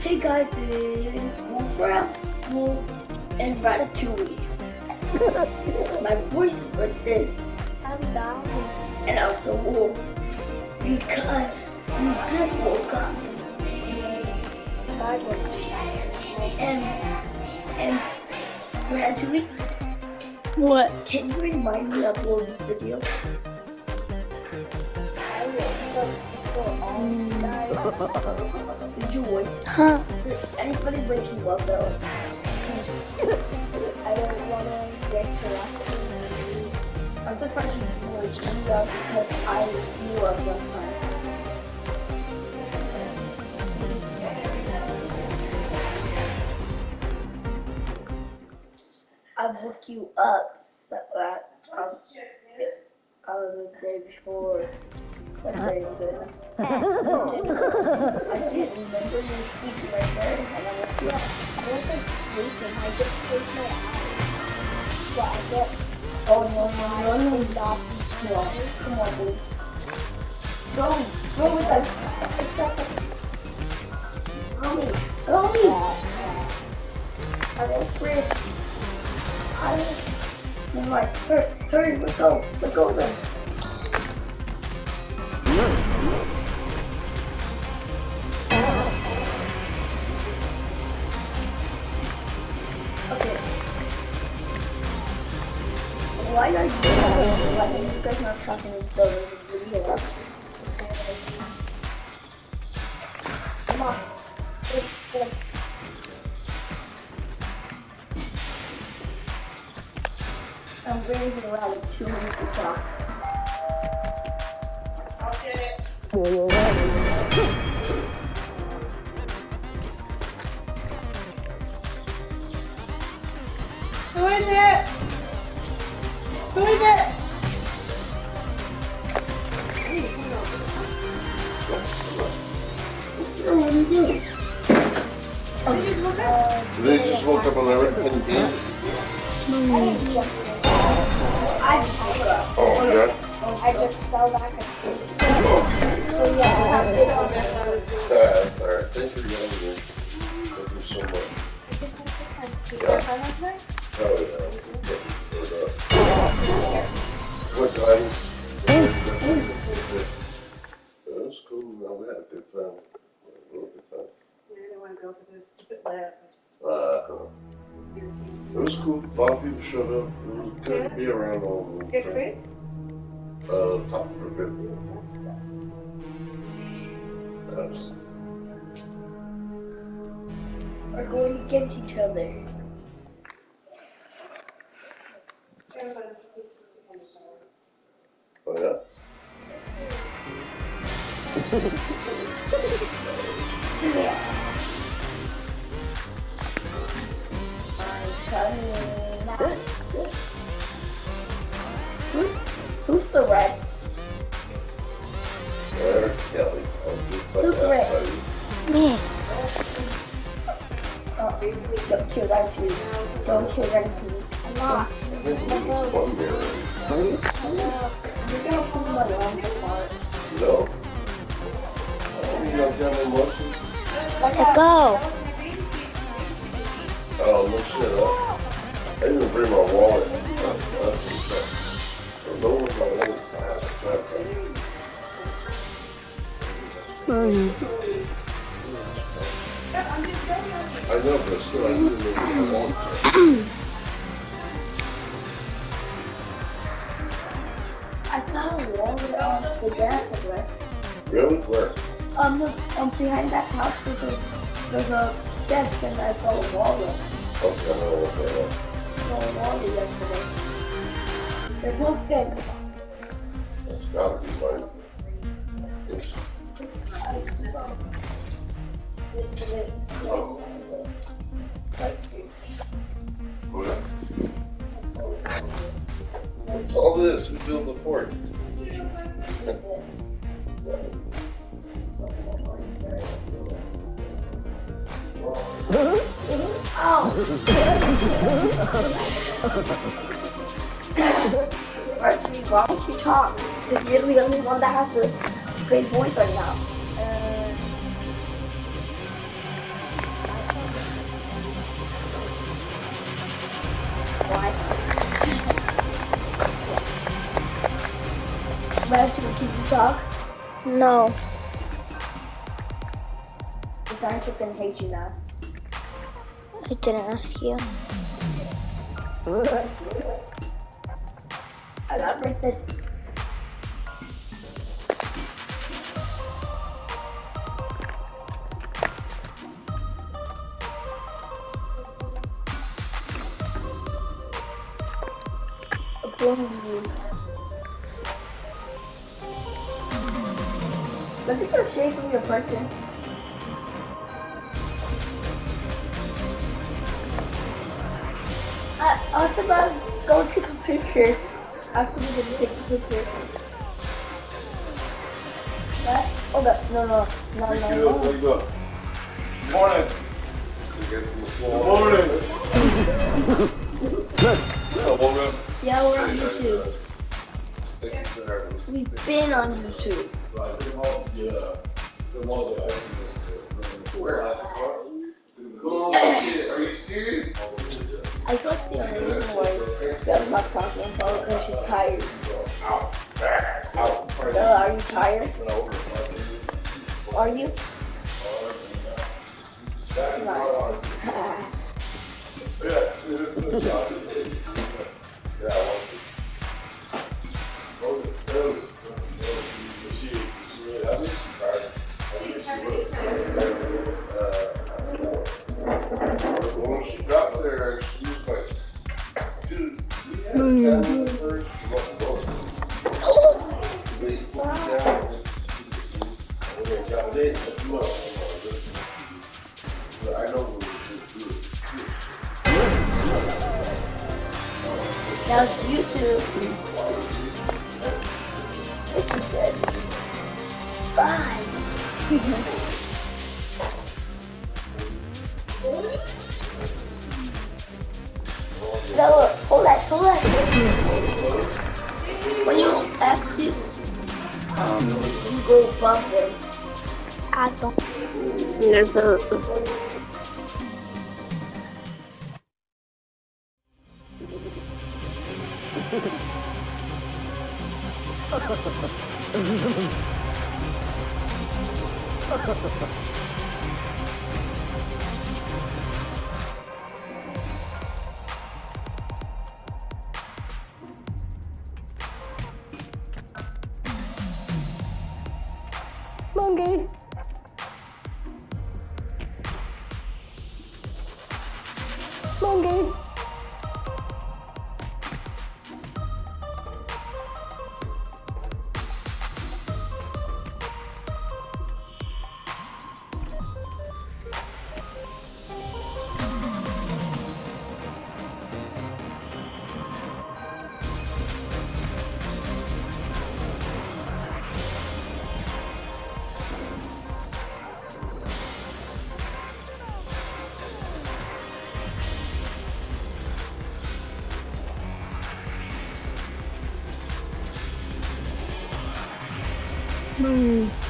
Hey guys, it's Wolfram, Wolf, and Ratatouille. My voice is like this, I'm down. and I'm so wolf because you just woke up My voice is and and Ratatouille. What? Can you remind me to upload this video? I will so for all you guys. Did you wait? Huh? Did anybody wake you up though? I don't want to get to I'm surprised you wake me up because I you up last time. I woke you up so that um, uh, the day before. That's very good. I didn't remember you sleeping right there, and I woke you up. I wasn't sleeping. I just closed my eyes. But I get Oh no no no no! stop No, come on, please. Go, go with that. Go me, go me. I was free. I was. Never mind. Hurry, hurry, let's go, let's go. Okay. Why are you Why are you guys not talking to the video? I'm waiting for around like two minutes to talk. Who is it? Who is it? They just woke up on everything. I just woke up. Oh, yeah. I just fell back asleep. So yes, I did on that. uh, all right. Thanks for getting me. Thank you so much. Oh, yeah. What times? It was cool. No, we had a good time. We had a real good time. I didn't want to go for this stupid laugh. Uh, it was cool. A lot of people showed up. It was good to be around all of Get them. free? Uh, top of the bit. Yes. We're going against each other. Oh, yeah? I'm the red? There, I'll just put Who's red? Me. Oh, don't kill that. Don't kill that too. I'm not. Think we used one mirror. You're gonna pull my arm apart. No? Oh, you got down in motion? Let go. Oh, no shit. I didn't bring my wallet. Uh, That's so no one's. I have to try to- I know, but still, I didn't know my wallet. I saw a wall on the desk over there. Really? Where? Um, look, um, behind that couch there's a there's a desk and I saw a wall there. Okay, I know what that is. I saw a wall yesterday. They're both big. That's gotta be mine. It's- I saw yesterday. Oh. What? What's all this? Who built the fort? Archie, why don't you talk? Because you're the only one that has a great voice right now. Uh, why? Do I have to keep you talk? No. If I gonna hate you now. I didn't ask you. This. Approving you. Look at your shape your person. I, I was about to go a picture. I was about to take a picture. What? Hold up. No, no. No, no, no. wake up. Morning. Good morning. I woke up. Yeah, we're on YouTube. Thank you for having me. We've been on YouTube. Right, them all, yeah, them all the items. Where? Come on, kid, are you serious? I thought the only reason why Bell's not talking about because she's tired. Ow, back, ow. Bella, are you tired? Are you? That's Not. Bye. Bella, hold that, hold that. When you actually, um, you go above them. I don't. Never. Monkey. Ha ha ha ha! 嗯。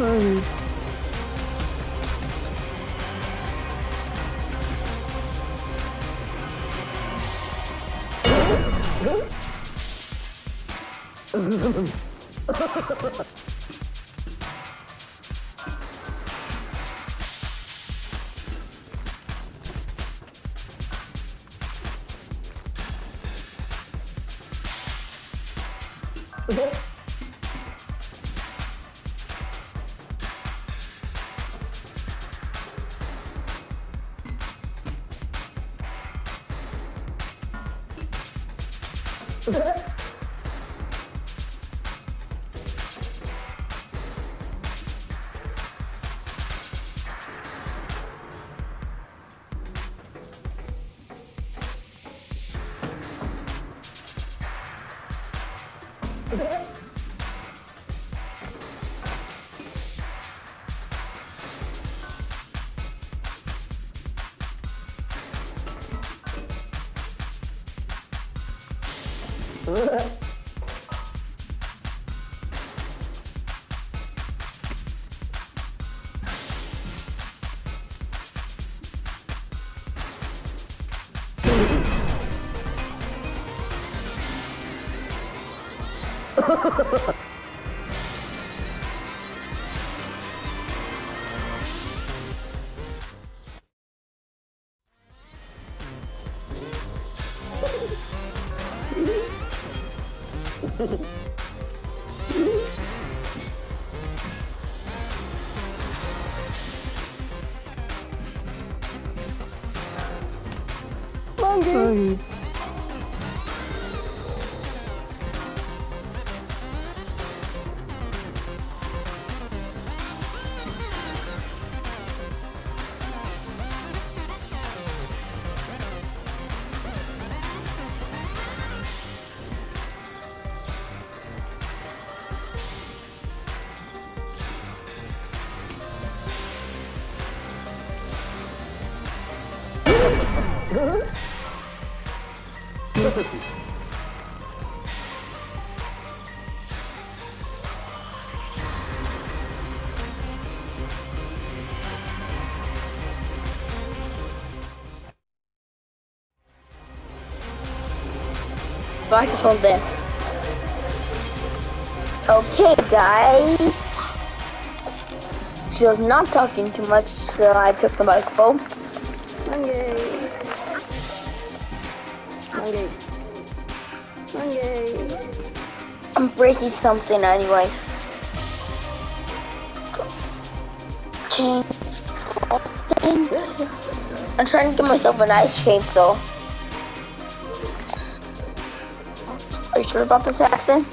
嗯。Yeah. Monkey. Microphone then. Okay, guys. She was not talking too much, so I took the microphone. Monkey. I'm breaking something anyways. I'm trying to get myself a nice chainsaw. Are you sure about this, accent?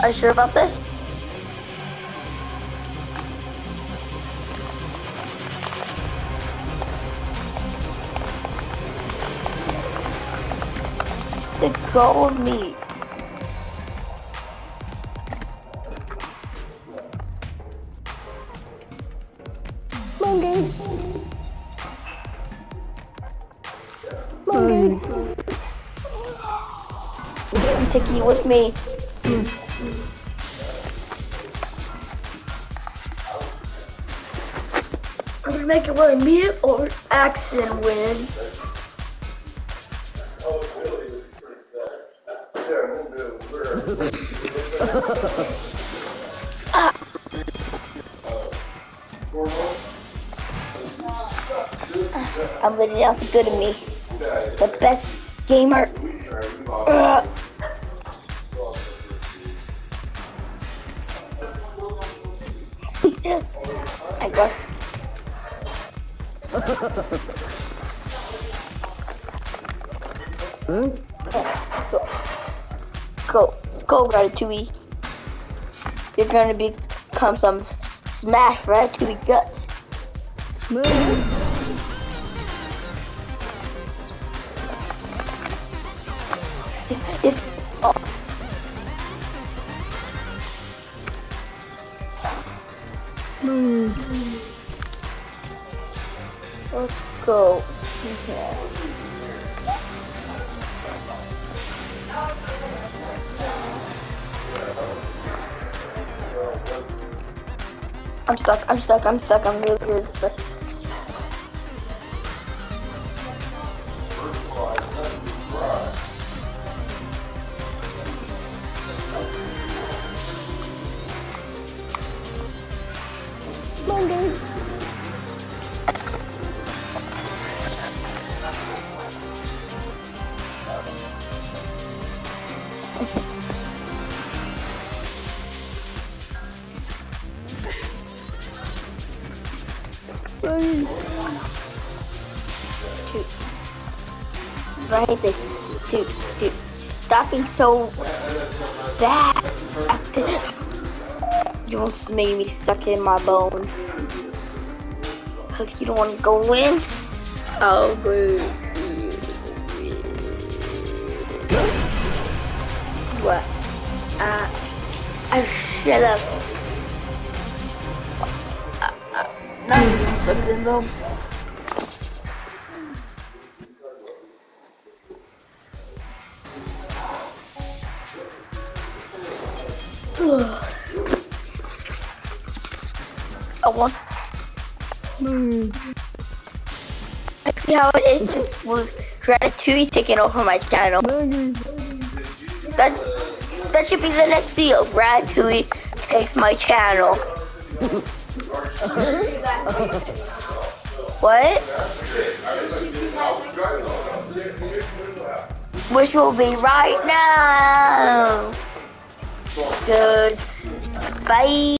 Are you sure about this? Gold meat. Monkey. Monkey. Take you with me. I'm gonna make it where me or accent wins. I'm letting out the good in me. The best gamer. Ugh. I got. Go. Go, go, Ratatouille. You're gonna become some smash Ratatouille guts. Monkey. It's, oh, let's go. I'm stuck, I'm stuck, I'm stuck, I'm really, really stuck. Monkey. Being so bad at this. You almost made me stuck in my bones. Look, you don't want to go in? Oh, good. What? Uh, I shut up. Uh, uh, not stuck in them. I want. Hmm. I see how it is just with Ratatouille taking over my channel. That, that should be the next video. Ratatouille takes my channel. what? Which will be right now. Good. Bye.